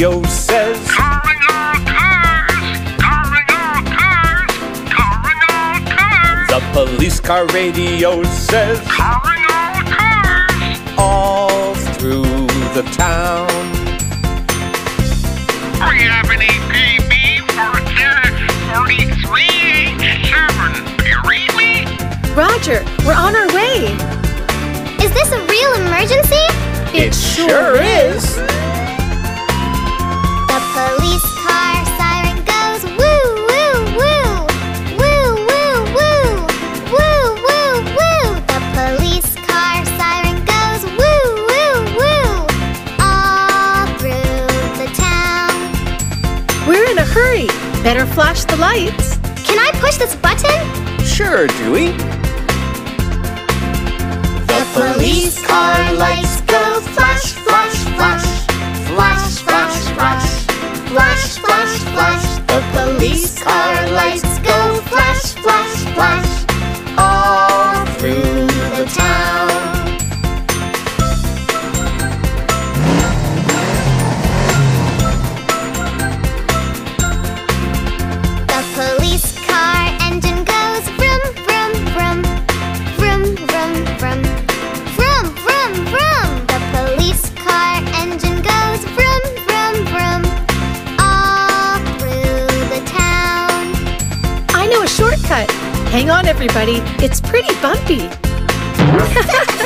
radio says. Calling all cars! Calling all cars! Calling all cars! The police car radio says. Calling all cars! All through the town. We have an APB for 4387. You read me? Roger, we're on our way. Is this a real emergency? It, it sure is. flash the lights. Can I push this button? Sure, Dewey. The police car lights go flash, flash, flash. Flash, flash, flash. Flash, flash, flash. The police car lights go flash, flash, flash. everybody. It's pretty bumpy.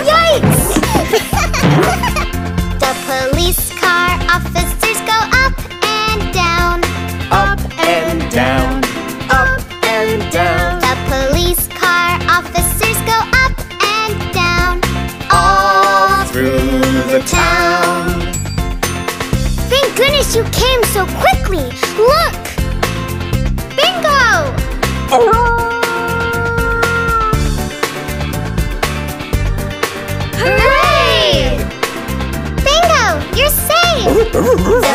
Yikes! the police car officers go up and down. Up and down. Up and down. The police car officers go up and down. All through the town. Thank goodness you came so quick! Woo!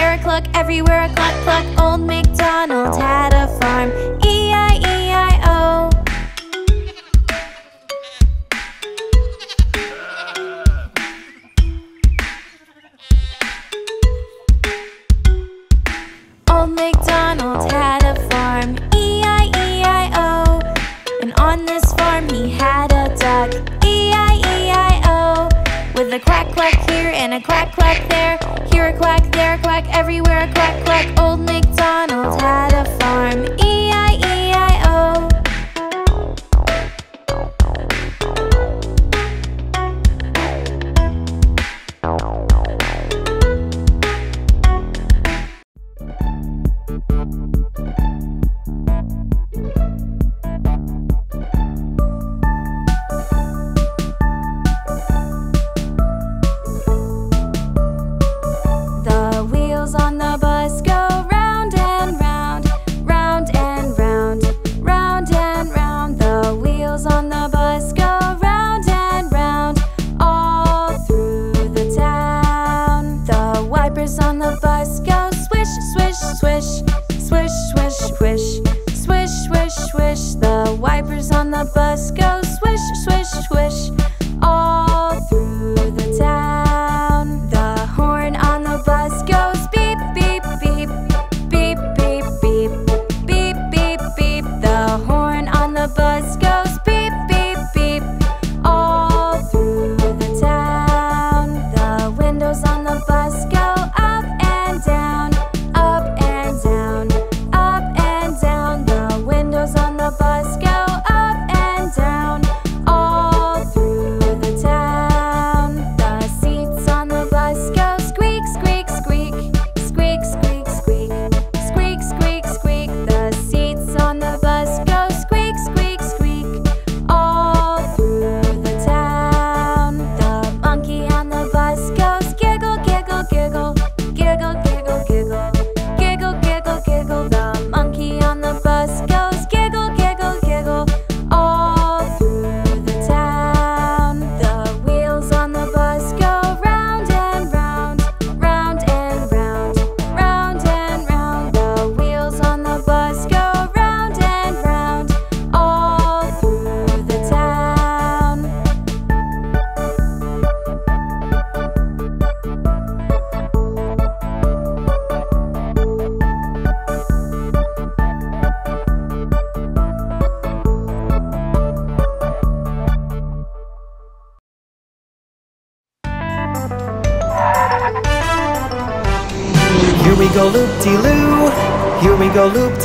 Sarah Cluck, everywhere a cluck cluck. Old MacDonald had a farm. E I E I O.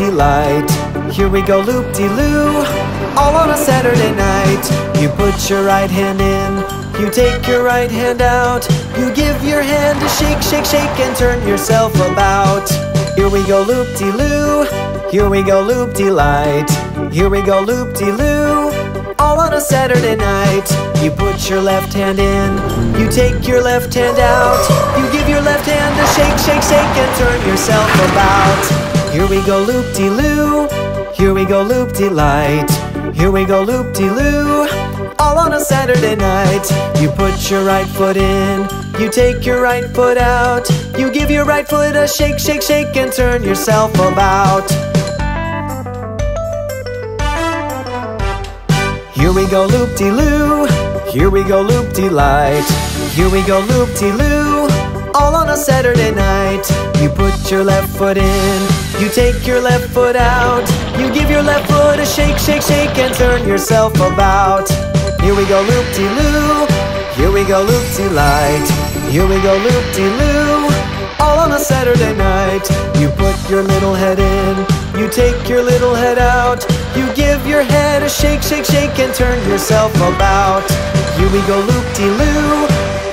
delight Here we go loop-de-loo All on a Saturday night. You put your right hand in You take your right hand out. You give your hand a shake, shake, shake And turn yourself about. Here we go loop-de-loo Here we go loop-de-light Here we go loop-de-loo All on a Saturday night. You put your left hand in You take your left hand out. You give your left hand a shake, shake, shake And turn yourself about. Here we go, loop de loo. Here we go loop-de-light Here we go loop-de-loo, all on a Saturday night. You put your right foot in, you take your right foot out. You give your right foot a shake, shake, shake, and turn yourself about. Here we go loop de loo. Here we go loop de light. Here we go loop de loo. All on a Saturday night. You put your left foot in. You take your left foot out. You give your left foot a shake, shake, shake, and turn yourself about. Here we go loop de loo. Here we go loop de light. Here we go loop de loo. All on a Saturday night. You put your little head in. You take your little head out. You give your head a shake, shake, shake, and turn yourself about. Here we go loop de loo.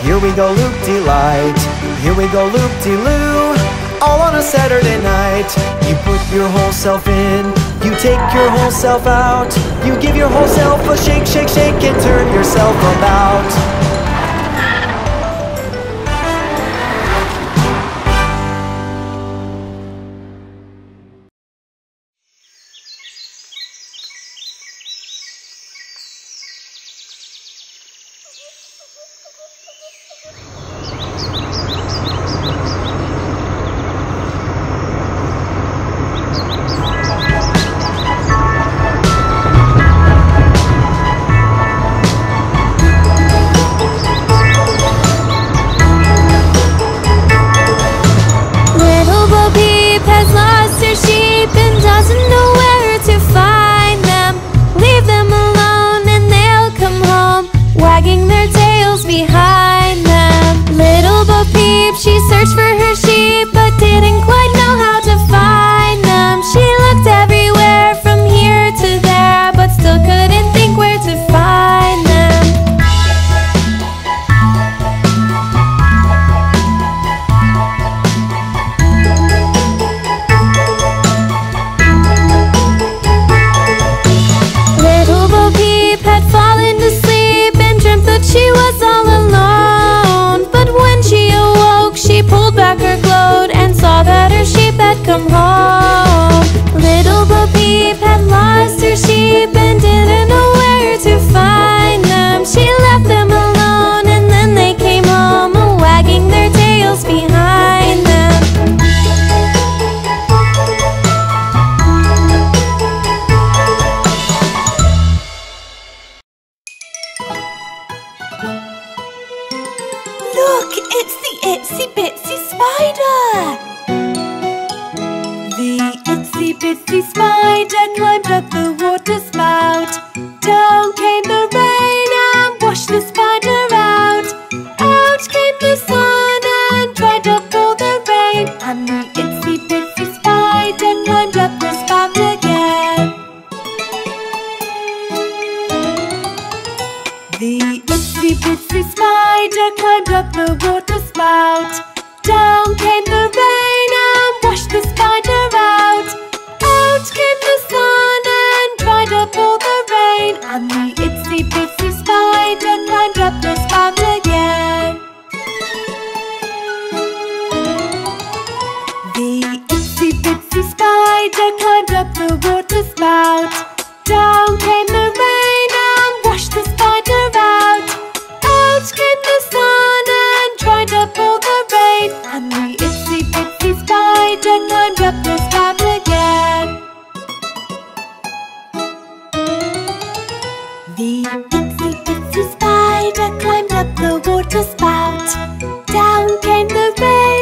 Here we go loop de light. Here we go loop de loo. All on a Saturday night. You put your whole self in. You take your whole self out. You give your whole self a shake, shake, shake, and turn yourself about. Sheep and didn't Itsy bitsy spider climbed up the water spout. Down came the rain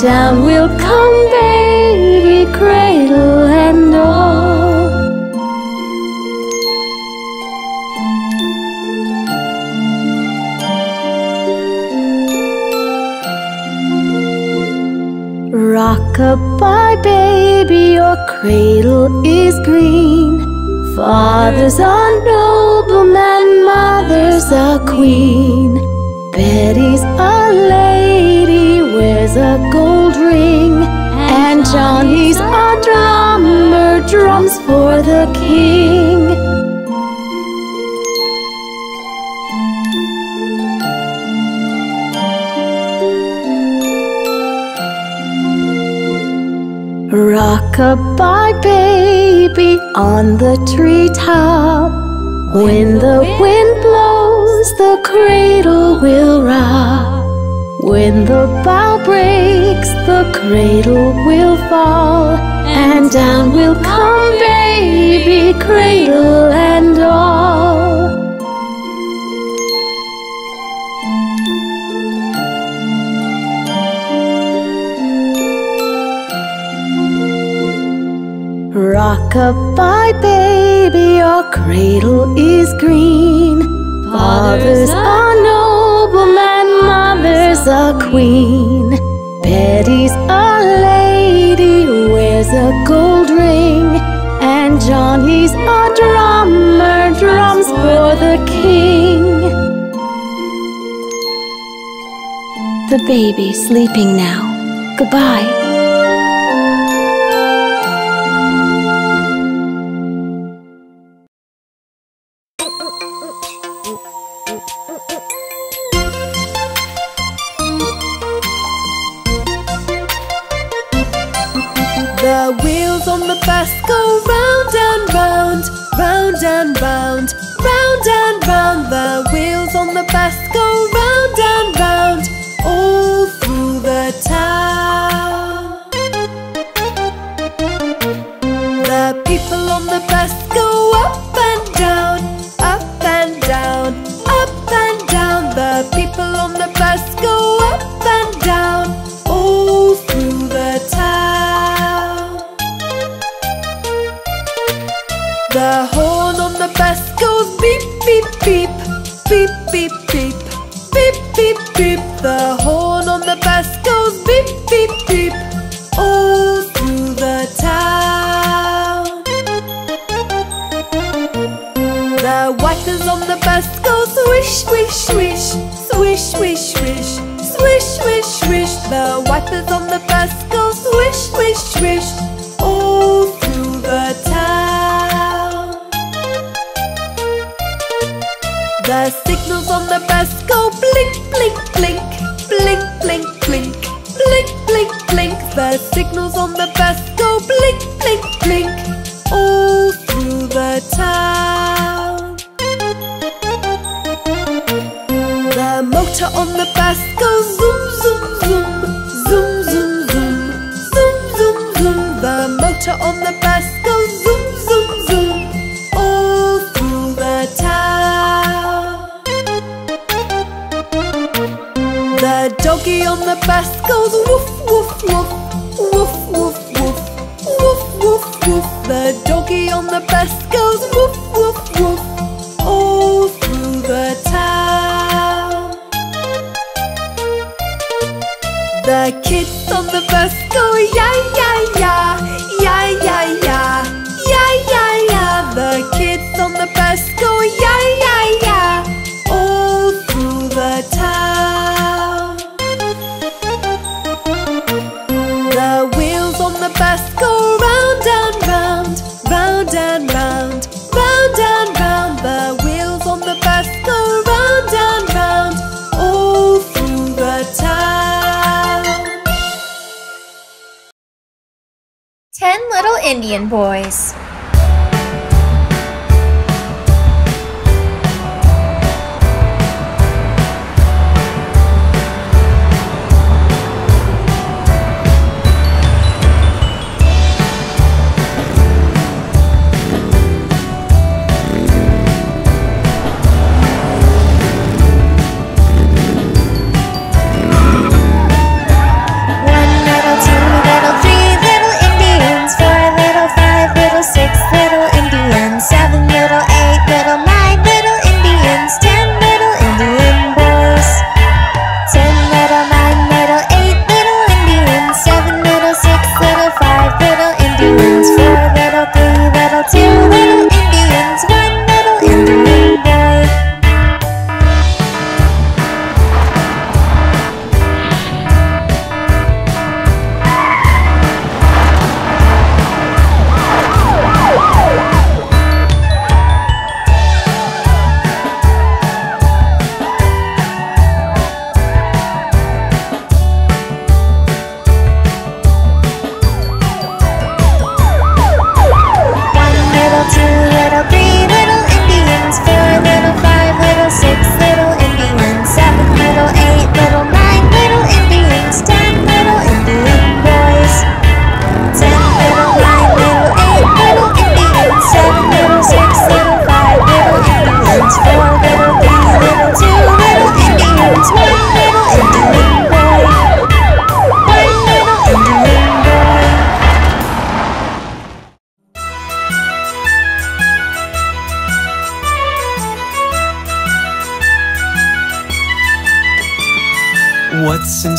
Down will come baby, cradle and all. Rock-a-bye baby, your cradle is green. Fathers are noblemen, mothers are queen. Betty's a lady wears a gold ring, and Johnny's a drummer, drums for the king. Rock-a-bye baby on the treetop When the wind blows the cradle will rock when the bow breaks, the cradle will fall, and down will come baby, cradle and all. Rock-a-bye, baby, your cradle is green. Fathers are Mother's a queen, Betty's a lady, wears a gold ring, and Johnny's a drummer, drums for the king. The baby's sleeping now. Goodbye. boys.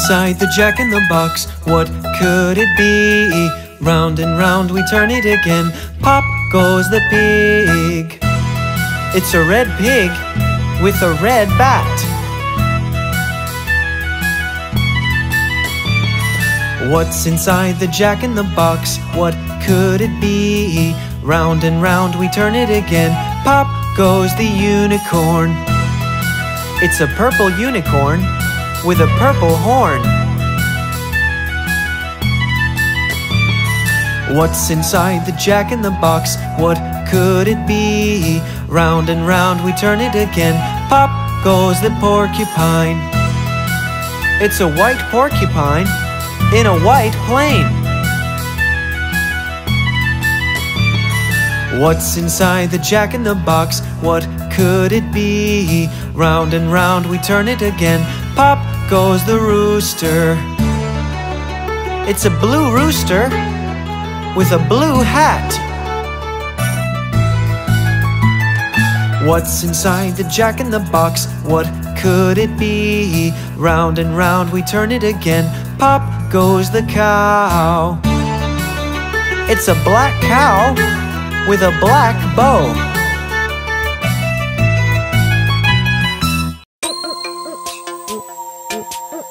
Inside the jack in the box? What could it be? Round and round we turn it again. Pop goes the pig. It's a red pig with a red bat. What's inside the jack in the box? What could it be? Round and round we turn it again. Pop goes the unicorn. It's a purple unicorn with a purple horn. What's inside the jack in the box? What could it be? Round and round we turn it again. Pop goes the porcupine. It's a white porcupine in a white plane. What's inside the jack in the box? What could it be? Round and round we turn it again. Pop goes the rooster. It's a blue rooster with a blue hat. What's inside the jack in the box? What could it be? Round and round we turn it again. Pop goes the cow. It's a black cow with a black bow.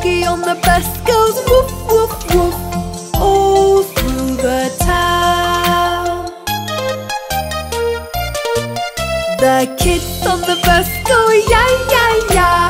Doggy on the bus goes woof, woof, woof, all through the town. The kids on the bus go ya ya ya,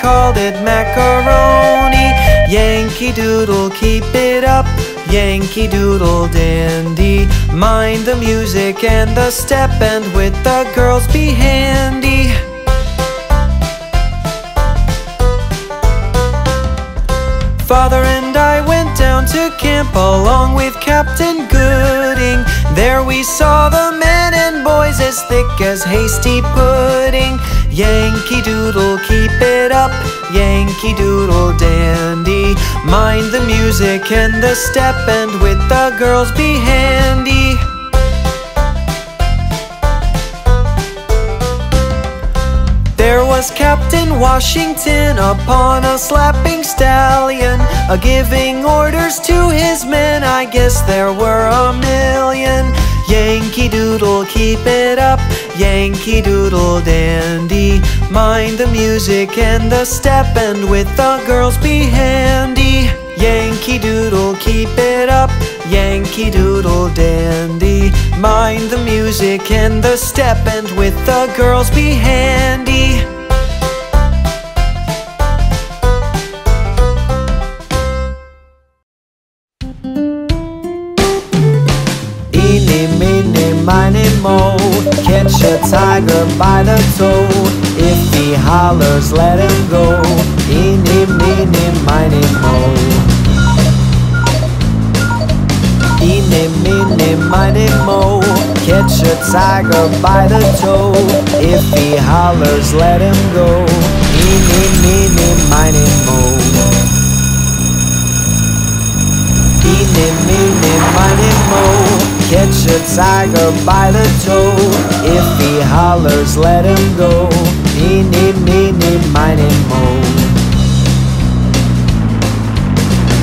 called it macaroni. Yankee Doodle, keep it up. Yankee Doodle dandy. Mind the music and the step, and with the girls be handy. Father and I went down to camp along with Captain Gooding. There we saw the men and boys as thick as hasty pudding. Yankee Doodle, keep it up. Yankee Doodle Dandy. Mind the music and the step, and with the girls be handy. There was Captain Washington upon a slapping stallion, a giving orders to his men. I guess there were a million. Yankee Doodle, keep it up, Yankee Doodle dandy. Mind the music and the step, and with the girls be handy. Yankee Doodle, keep it up, Yankee Doodle dandy. Mind the music and the step, and with the girls be handy. Catch a tiger by the toe. If he hollers, let him go. Eeny, meeny, miny, mo. Eeny, meeny, miny, mo. Catch a tiger by the toe. If he hollers, let him go. Eeny, meeny, miny, mo Eeny, meeny, miny, mo. Catch a tiger by the toe. If he hollers, let him go. Eeny, meeny, miny, mo.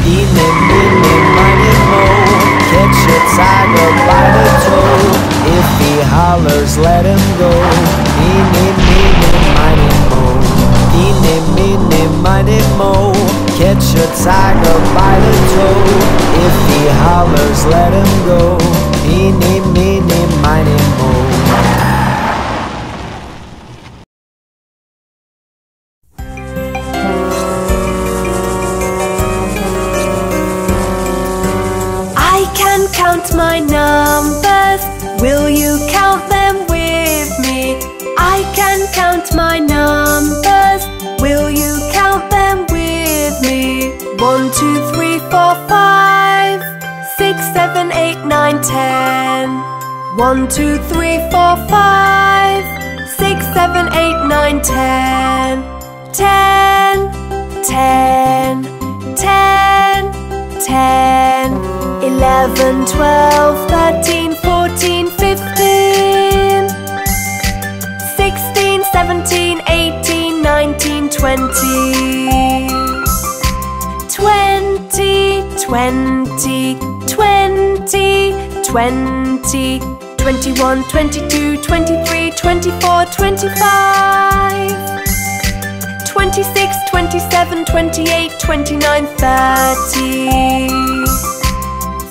Eeny, meeny, miny, mo. Catch a tiger by the toe. If he hollers, let him go. Eeny, meeny, miny, Eeny, miny, mo Catch a tiger by the toe If he hollers, let him go Eeny, meeny, miny, mo I can count my numbers. Will you count them with me? I can count my numbers. Two, three, four, five, six, seven, eight, nine, ten. One, two, three, four, five, six, seven, eight, nine, ten. Ten, ten, ten, ten. Eleven, twelve, thirteen, fourteen, fifteen. Sixteen, seventeen, eighteen, nineteen, twenty. Twenty, twenty, twenty, twenty. Twenty-one, twenty-two, twenty-three, twenty-four, twenty-five. 26, 27, 28, 29, 30.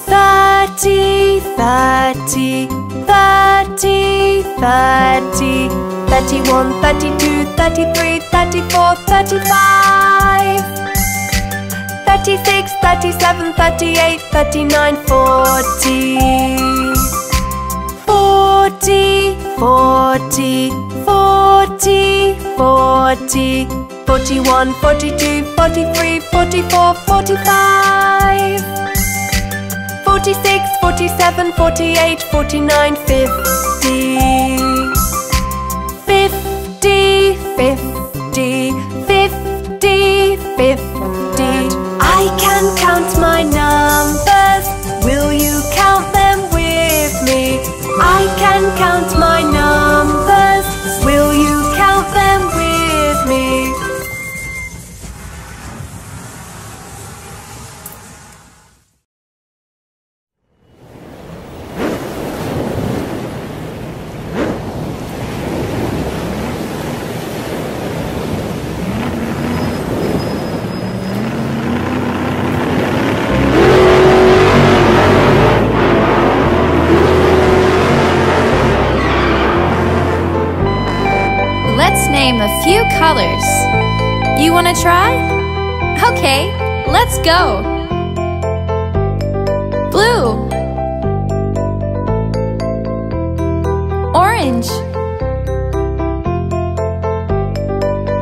30, 30, 30, 30. 31, 32, 33, 34, 35. 36, 37, 38, 39, 40. 40, 40, 40, 40, 41, 42, 43, 44, 45, 46, 47, 48, 49, 50, 50, 50, 50, 50. Count my numbers. Will you count them with me? I can count my colors. You want to try? Okay, let's go. Blue. Orange.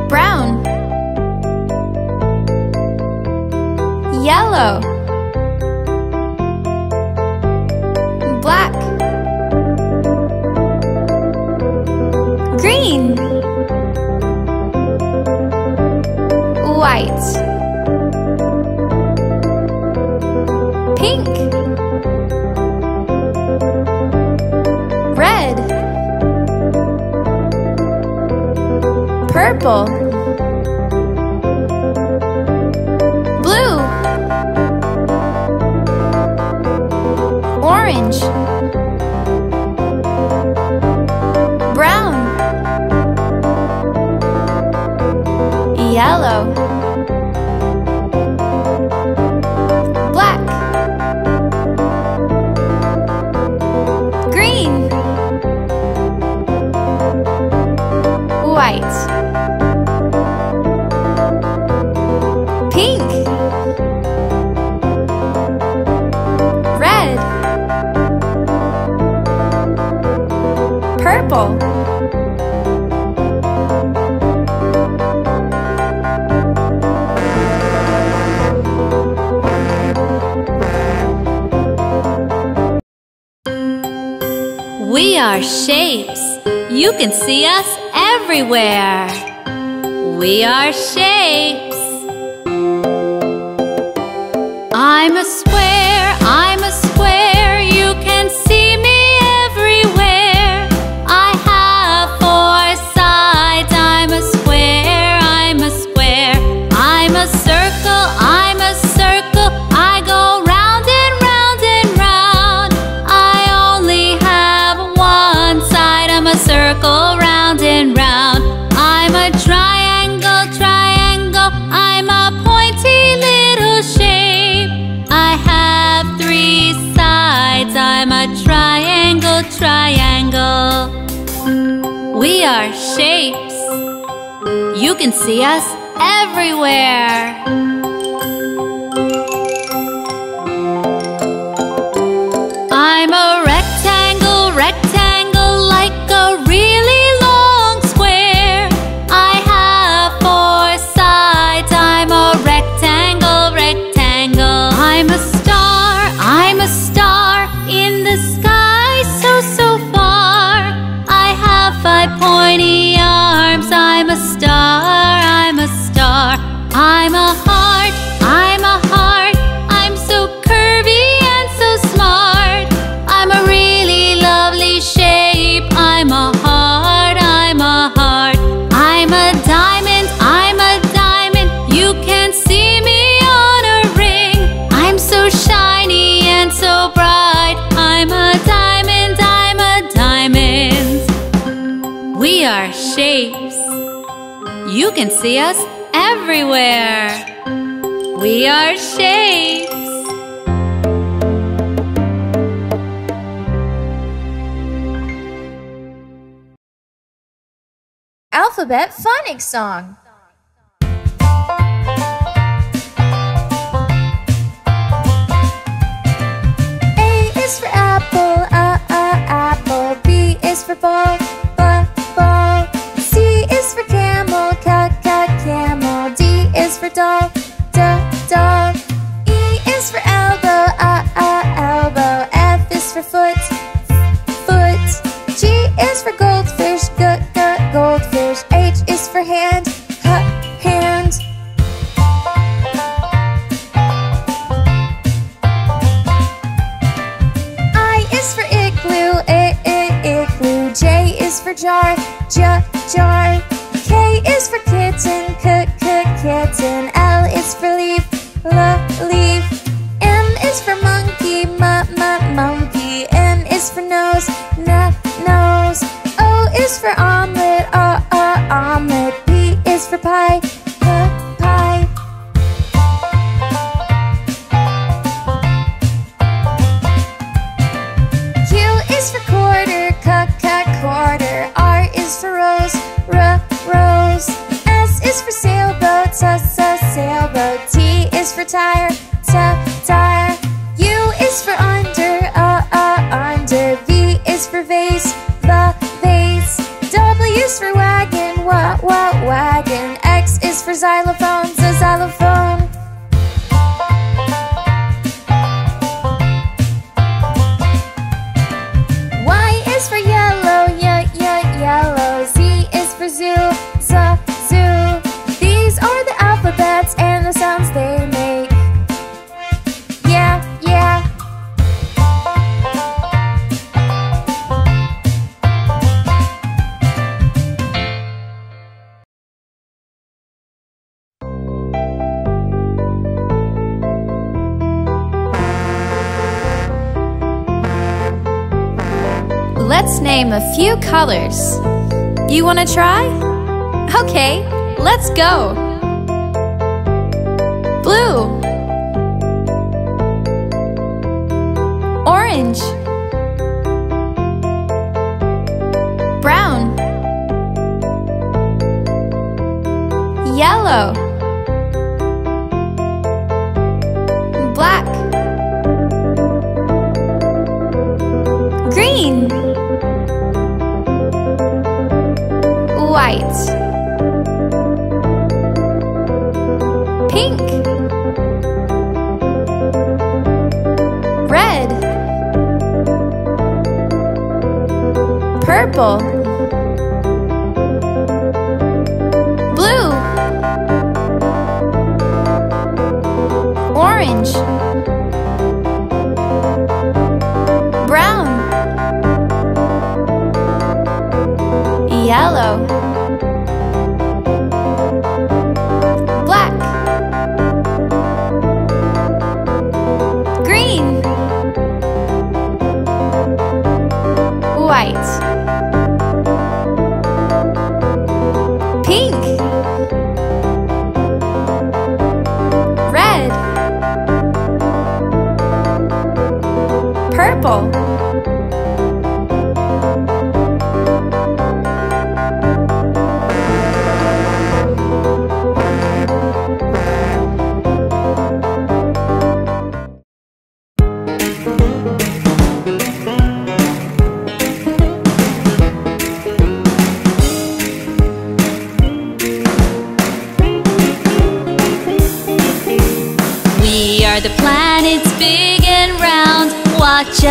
Brown. Yellow. are shapes. You can see us everywhere. We are shapes. I'm a square. are shapes. You can see us everywhere. shapes. You can see us everywhere. We are shapes. Alphabet Phonics Song. A is for apple, a, a, apple. B is for ball. A few colors. You want to try? Okay, let's go. Blue. Orange. Brown. Yellow. Black. Green. Pink. Red. Purple. Blue. Orange. Brown. Yellow. Purple.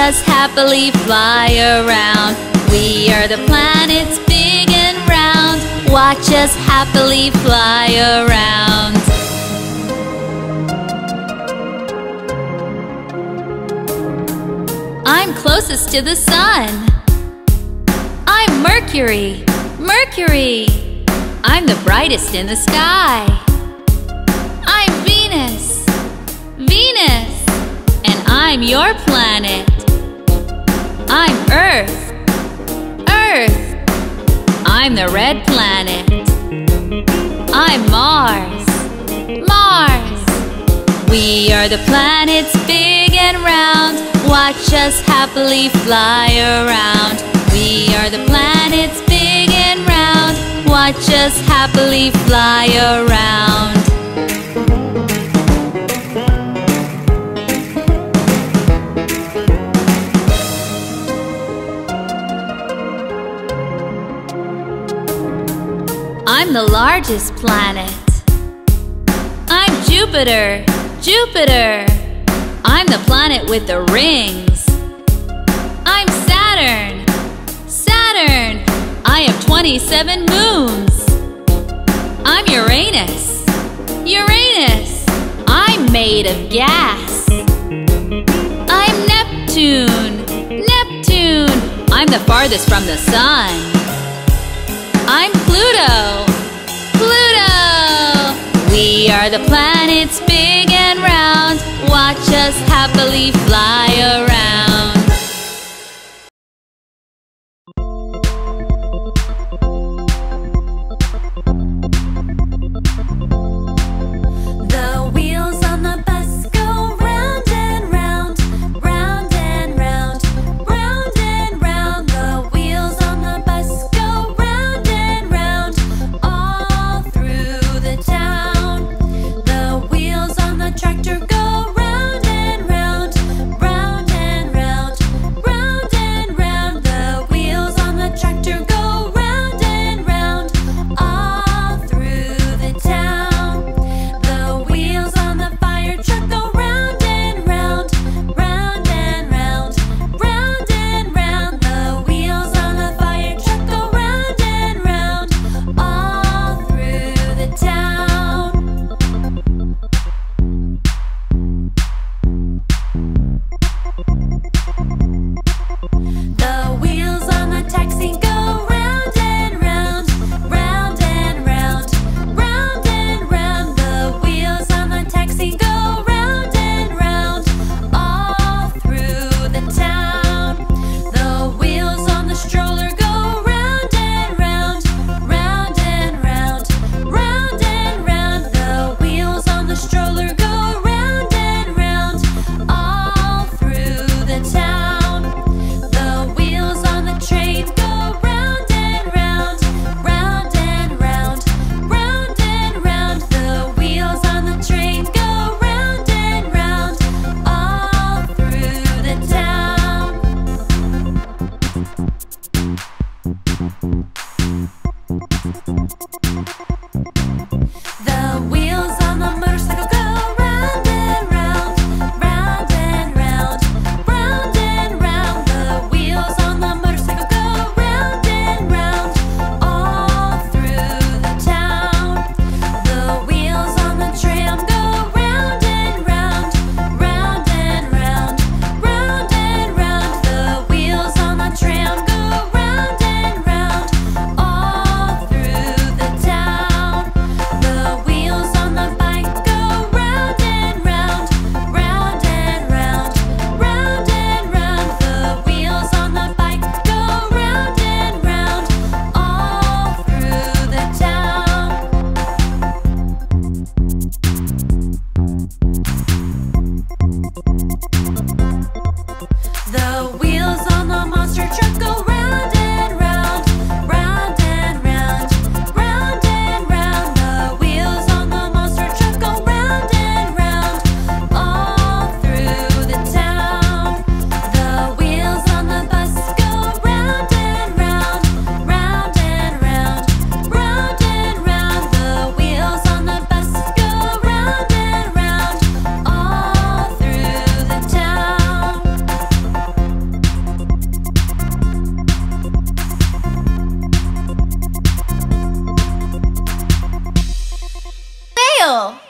Us happily fly around. We are the planets big and round. Watch us happily fly around. I'm closest to the sun. I'm Mercury. Mercury. I'm the brightest in the sky. I'm Venus. Venus. And I'm your planet. Earth. Earth. I'm the red planet. I'm Mars. Mars. We are the planets big and round. Watch us happily fly around. We are the planets big and round. Watch us happily fly around. I'm the largest planet. I'm Jupiter. Jupiter. I'm the planet with the rings. I'm Saturn. Saturn. I have 27 moons. I'm Uranus. Uranus. I'm made of gas. I'm Neptune. Neptune. I'm the farthest from the sun. I'm Pluto. Pluto. We are the planets big and round. Watch us happily fly around. Whale. I'm